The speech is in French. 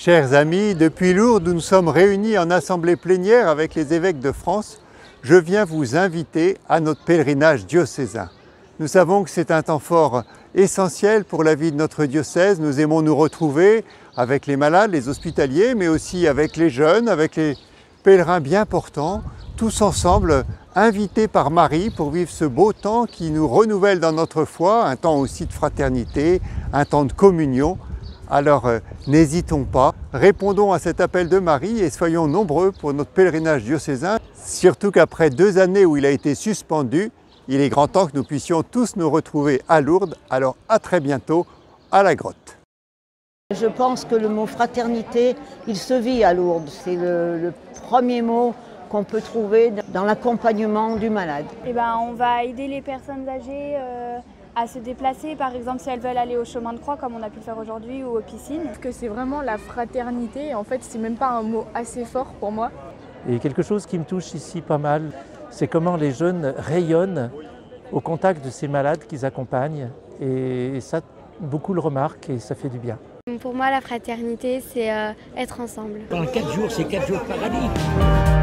Chers amis, depuis Lourdes, nous nous sommes réunis en assemblée plénière avec les évêques de France. Je viens vous inviter à notre pèlerinage diocésain. Nous savons que c'est un temps fort essentiel pour la vie de notre diocèse. Nous aimons nous retrouver avec les malades, les hospitaliers, mais aussi avec les jeunes, avec les pèlerins bien portants, tous ensemble invités par Marie pour vivre ce beau temps qui nous renouvelle dans notre foi, un temps aussi de fraternité, un temps de communion. Alors euh, n'hésitons pas, répondons à cet appel de Marie et soyons nombreux pour notre pèlerinage diocésain, surtout qu'après deux années où il a été suspendu, il est grand temps que nous puissions tous nous retrouver à Lourdes. Alors à très bientôt à la grotte. Je pense que le mot fraternité, il se vit à Lourdes. C'est le, le premier mot qu'on peut trouver dans l'accompagnement du malade. Eh ben, on va aider les personnes âgées euh, à se déplacer, par exemple si elles veulent aller au chemin de croix comme on a pu le faire aujourd'hui ou aux piscines. Parce que c'est vraiment la fraternité, en fait c'est même pas un mot assez fort pour moi. Et quelque chose qui me touche ici pas mal, c'est comment les jeunes rayonnent au contact de ces malades qu'ils accompagnent. Et ça, beaucoup le remarquent et ça fait du bien. Pour moi, la fraternité, c'est euh, être ensemble. Dans quatre jours, c'est quatre jours de paradis.